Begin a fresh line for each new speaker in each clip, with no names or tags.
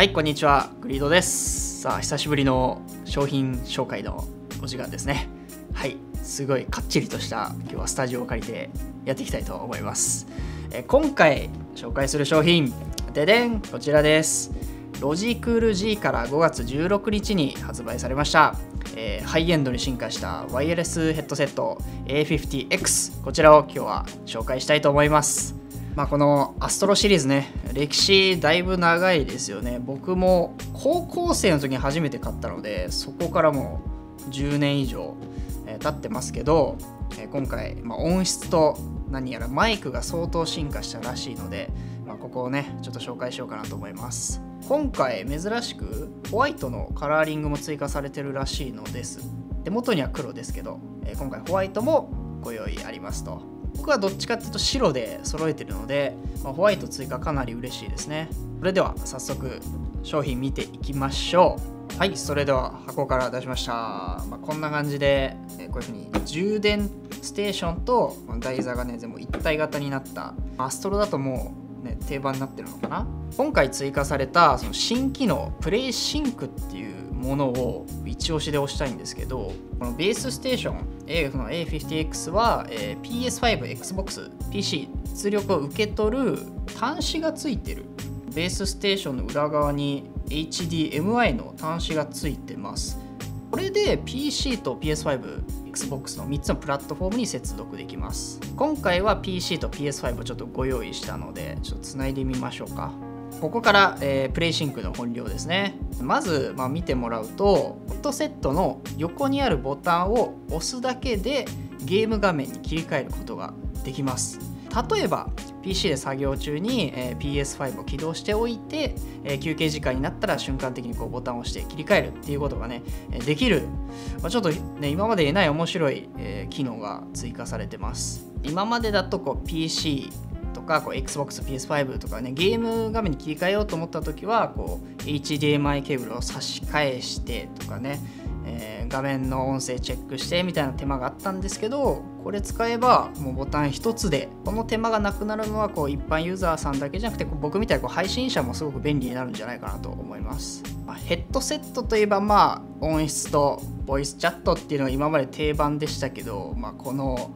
はいこんにちは。グリードです。さあ久しぶりの商品紹介のお時間ですね。はいすごいかっちりとした今日はスタジオを借りてやっていきたいと思います。え今回紹介する商品ででんこちらです。ロジクール G から5月16日に発売されました。えー、ハイエンドに進化したワイヤレスヘッドセット A50X こちらを今日は紹介したいと思います。まあ、このアストロシリーズね歴史だいぶ長いですよね。僕も高校生の時に初めて買ったのでそこからもう10年以上、え、経ってますけど、え、今回、まあ、音質と何やらマイクが相当進化したらしいので、まあ、ここをねちょっと紹介しようかなと思います。今回珍しくホワイトのカラーリングも追加されてるらしいのです。で元には黒ですけど、え、今回ホワイトもご用意ありますと。僕はどっちかっていうと白で揃えてるので、まあ、ホワイト追加かなり嬉しいですね。それでは早速商品見ていきましょう。はいそれでは箱から出しました、まあ、こんな感じでこういうふうに充電ステーションと台座がね全部一体型になったアストロだともうね定番になってるのかな。今回追加されたその新機能プレイシンクっていうものを一押しで押したいんですけどこのベースステーション AF の A50X は、えー、PS5、Xbox、PC 出力を受け取る端子がついてる。ベースステーションの裏側に HDMI の端子がついてます。これで PC と PS5、Xbox の3つのプラットフォームに接続できます。今回は PC と PS5 をちょっとご用意したのでちょっとつないでみましょうか。ここから、えー、プレイシンクの本領ですね。まず、まあ、見てもらうとホットセットの横にあるボタンを押すだけでゲーム画面に切り替えることができます。例えば PC で作業中に、え、PS5 を起動しておいて、え、休憩時間になったら瞬間的にこうボタンを押して切り替えるっていうことがね、えできる、ま、ちょっとね今までにない面白い、え機能が追加されてます。今までだとこう PC とかこう Xbox、PS5 とかねゲーム画面に切り替えようと思った時はこう HDMI ケーブルを差し替えしてとかね、えー、画面の音声チェックしてみたいな手間があったんですけどこれ使えばもうボタン1つでこの手間がなくなるのはこう一般ユーザーさんだけじゃなくて僕みたいにこう配信者もすごく便利になるんじゃないかなと思います、ま、ヘッドセットといえばまあ音質とボイスチャットっていうのが今まで定番でしたけど、まあ、この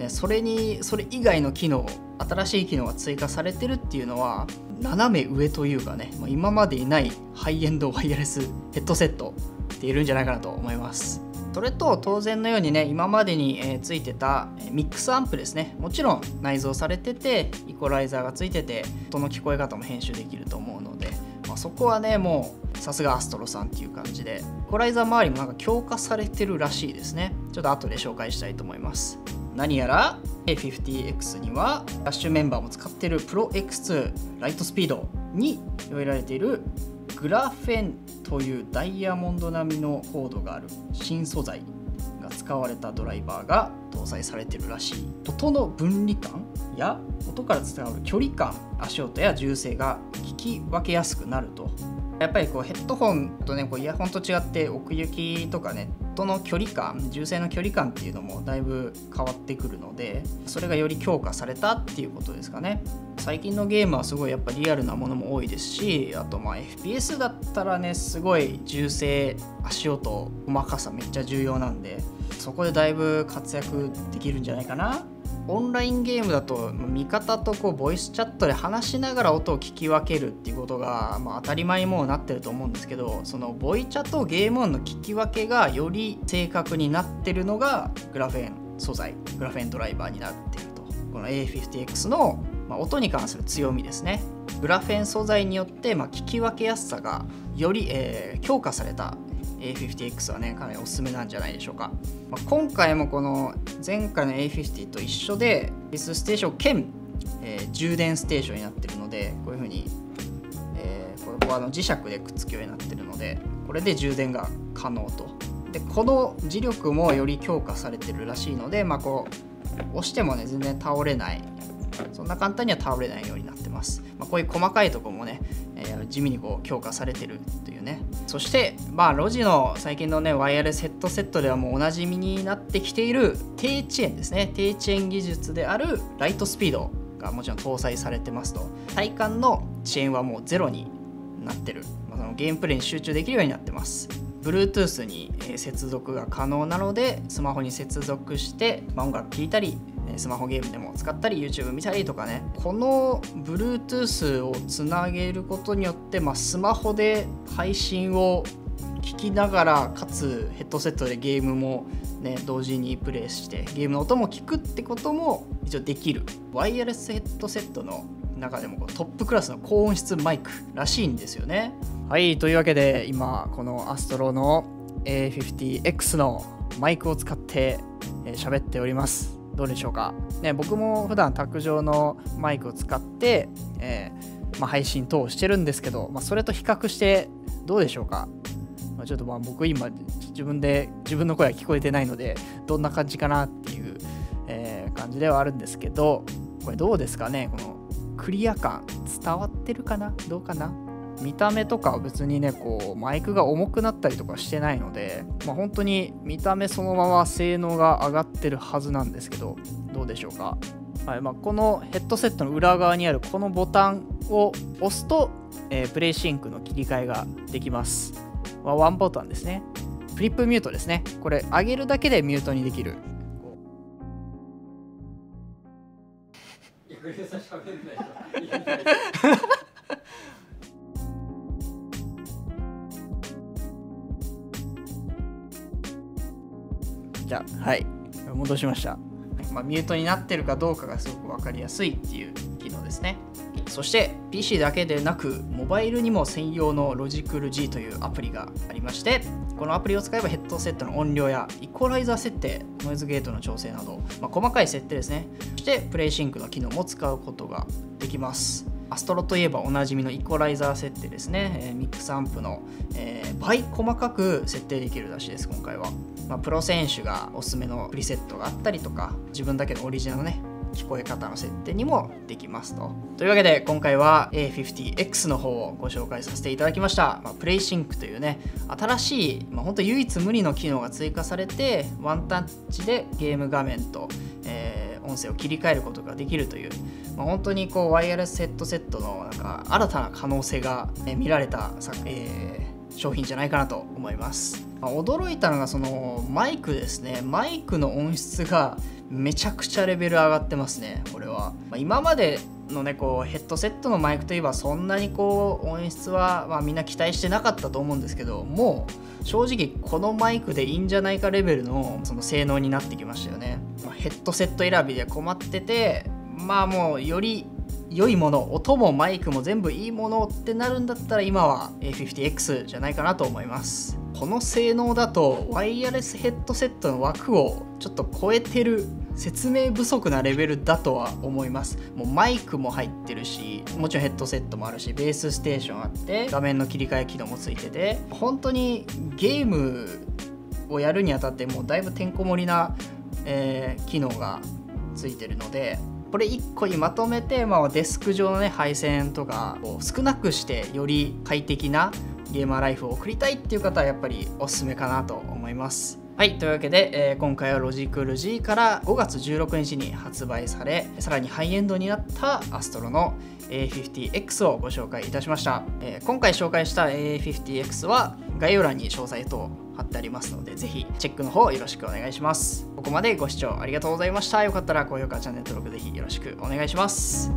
ね、それにそれ以外の機能新しい機能が追加されてるっていうのは斜め上というかね今までにないハイエンドワイヤレスヘッドセットっているんじゃないかなと思います。それと当然のようにね今までに、えついてたミックスアンプですね。もちろん内蔵されててイコライザーがついてて音の聞こえ方も編集できると思うので、そこはねもうさすがアストロさんっていう感じでイコライザー周りもなんか強化されてるらしいですね。ちょっと後で紹介したいと思います。何やら A50X にはダッシュメンバーも使ってる ProX2 ライトスピードに用意られているグラフェンというダイヤモンド並みのコードがある新素材。使われたドライバーが搭載されてるらしい音の分離感や音から伝わる距離感足音や銃声が聞き分けやすくなると。やっぱりこうヘッドホンとねこうイヤホンと違って奥行きとかねとの距離感銃声の距離感っていうのもだいぶ変わってくるのでそれがより強化されたっていうことですかね。最近のゲームはすごいやっぱリアルなものも多いですしあとまあ FPS だったらねすごい銃声足音細かさめっちゃ重要なんでそこでだいぶ活躍できるんじゃないかな。オンラインゲームだと味方とこうボイスチャットで話しながら音を聞き分けるっていうことが、まあ、当たり前にもなってると思うんですけどそのボイチャとゲーム音の聞き分けがより正確になってるのがグラフェン素材グラフェンドライバーになっていると。この A50X の、まあ、音に関する強みですね。グラフェン素材によって、まあ、聞き分けやすさがより、えー、強化された A50X はねかなりおすすめなんじゃないでしょうか、まあ、今回もこの前回の A50 と一緒でベースステーション兼、えー、充電ステーションになってるのでこういう風に、えー、これはあの磁石でくっつくようになってるのでこれで充電が可能と。でこの磁力もより強化されてるらしいので、まあ、こう押してもね全然倒れない。そんな簡単には倒れないようになってます、まあ、こういう細かいとこもね、えー、地味にこう強化されてるというね。そしてまあロジの最近のねワイヤレスヘッドセットではもうおなじみになってきている低遅延ですね。低遅延技術であるライトスピードがもちろん搭載されてますと。体感の遅延はもうゼロになってる、まあ、そのゲームプレイに集中できるようになってます。Bluetooth に接続が可能なのでスマホに接続して、まあ、音楽聴いたりスマホゲームでも使ったり YouTube 見たりとかね。この Bluetooth をつなげることによって、まあ、スマホで配信を聞きながらかつヘッドセットでゲームも、ね、同時にプレイしてゲームの音も聞くってことも一応できる。ワイヤレスヘッドセットの中でもトップクラスの高音質マイクらしいんですよね。はいというわけで今このアストロの A50X のマイクを使って喋っておりますどうでしょうか、ね、僕も普段卓上のマイクを使って、えー、まあ、配信等をしてるんですけど、まあ、それと比較してどうでしょうか、まあ、ちょっとまあ僕今自分で自分の声は聞こえてないのでどんな感じかなっていう、えー、感じではあるんですけどこれどうですかね？このクリア感伝わってるかな？どうかな？見た目とかは別にねこうマイクが重くなったりとかしてないので、まあ、本当に見た目そのまま性能が上がってるはずなんですけどどうでしょうか、はいまあ、このヘッドセットの裏側にあるこのボタンを押すと、えー、プレイシンクの切り替えができます、まあ、ワンボタンですね。フリップミュートですね。これ上げるだけでミュートにできる。はい。戻しました、まあ、ミュートになってるかどうかがすごく分かりやすいっていう機能ですね。そして PC だけでなくモバイルにも専用のロジクル G というアプリがありましてこのアプリを使えばヘッドセットの音量やイコライザー設定ノイズゲートの調整など、まあ、細かい設定ですね。そして PLAYSYNC の機能も使うことができます。 ASTRO といえばおなじみのイコライザー設定ですね、えー、 MixAmp の、えー、倍細かく設定できるらしいです今回はまあ、プロ選手がおすすめのプリセットがあったりとか自分だけのオリジナルのね聞こえ方の設定にもできますと。というわけで今回は A50X の方をご紹介させていただきました。まあ、プレイシンクというね、新しい、まあ、本当唯一無二の機能が追加されて、ワンタッチでゲーム画面と、えー、音声を切り替えることができるという、まあ、本当にこうワイヤレスヘッドセットのなんか新たな可能性が、え見られた、えー、商品じゃないかなと思います。まあ、驚いたのがそのマイクですね。マイクの音質がめちゃくちゃレベル上がってますねこれは、まあ、今までのねこうヘッドセットのマイクといえばそんなにこう音質は、まあ、みんな期待してなかったと思うんですけどもう正直このマイクでいいんじゃないかレベルのその性能になってきましたよね、まあ、ヘッドセット選びで困っててまあもうより良いもの音もマイクも全部いいものってなるんだったら今は A50X じゃないかなと思います。この性能だとワイヤレスヘッドセットの枠をちょっと超えてる説明不足なレベルだとは思います。もうマイクも入ってるしもちろんヘッドセットもあるしベースステーションあって画面の切り替え機能もついてて本当にゲームをやるにあたってもうだいぶてんこ盛りな、えー、機能がついてるのでこれ1個にまとめて、まあ、デスク上のね配線とかを少なくしてより快適なゲーマーライフを送りたいっていう方はやっぱりおすすめかなと思います。はいというわけで、えー、今回はロジクル G から5月16日に発売されさらにハイエンドになったアストロの A50X をご紹介いたしました、えー、今回紹介した A50X は概要欄に詳細等貼ってありますのでぜひチェックの方よろしくお願いします。ここまでご視聴ありがとうございました。よかったら高評価チャンネル登録ぜひよろしくお願いします。